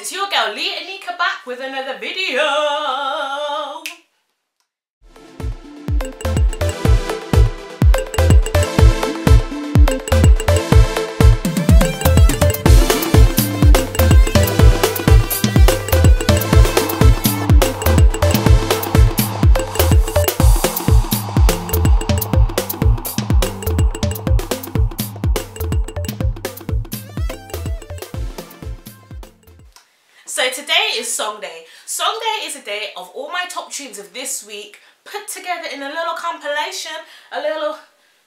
it's your girl Leaya Anika back with another video. So today is Song Day. Song Day is a day of all my top tunes of this week put together in a little compilation, a little,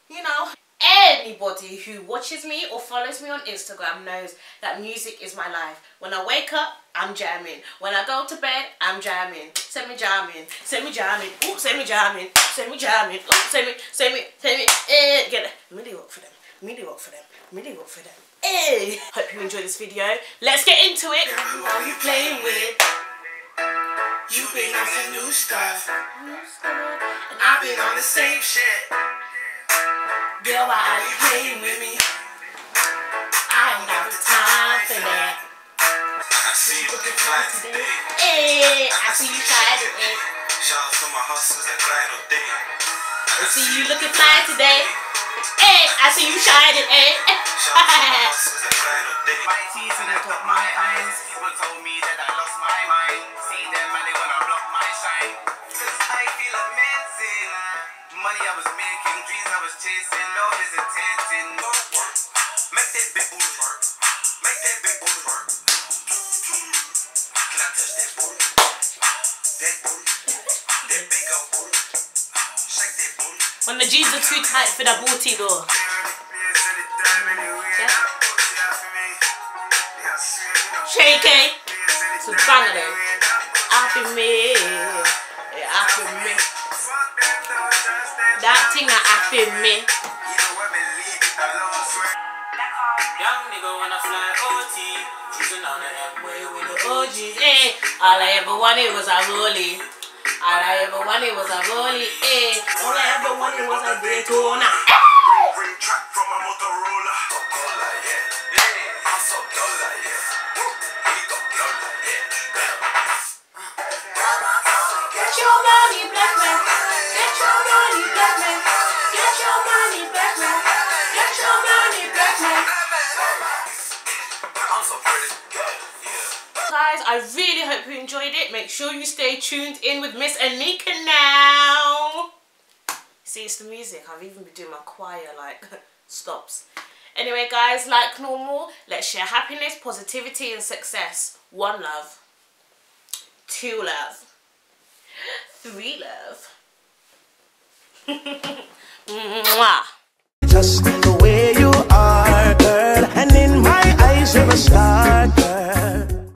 you know. Anybody who watches me or follows me on Instagram knows that music is my life. When I wake up, I'm jamming. When I go to bed, I'm jamming. Send me jamming, send me jamming, ooh, send me jamming, send me jamming, ooh, send me, send me, send me, eh, get it. MIDI work for them, MIDI work for them, MIDI work for them. Hey, hope you enjoy this video. Let's get into it. Girl, Who are you playing with? You been on some new stuff. And I've been on the same shit. Girl, why are you playing with me? I ain't got the time for that. I see you looking fly today. Hey, I see you it. eh. Shout out to my hustlers that grind all day. I see you looking fly today. Hey, I see you shining. Eh. To my hustlers that grind all day. My top eyes. People told me that I lost my mind. See them and they wanna block my shine. Cause I feel amazing. Money I was making, dreams I was chasing, no hesitating. Work. Make that big booty work. Make that big booty work. Can I touch that booty? That booty. That big old booty. Shake. When the jeans are too tight for the booty though. Shake it. So bang it in. Happy me. Yeah, happy me. That thing a happy me. Young nigga wanna fly OT, cruising on the M-way with the jeez, eh. All I ever wanted was a rollie. All I ever wanted was a rollie, eh. All I ever wanted was a Daytona. Ring track from a Motorola. Cola, yeah, yeah. I'm so Lola, yeah. He go Lola, yeah. Get your money, Guys, I really hope you enjoyed it. Make sure you stay tuned in with Miss Anika now. See, it's the music. I've even been doing my choir like stops. Anyway, guys, like normal, let's share happiness, positivity, and success. One love, two love, three love. Mwah. Just the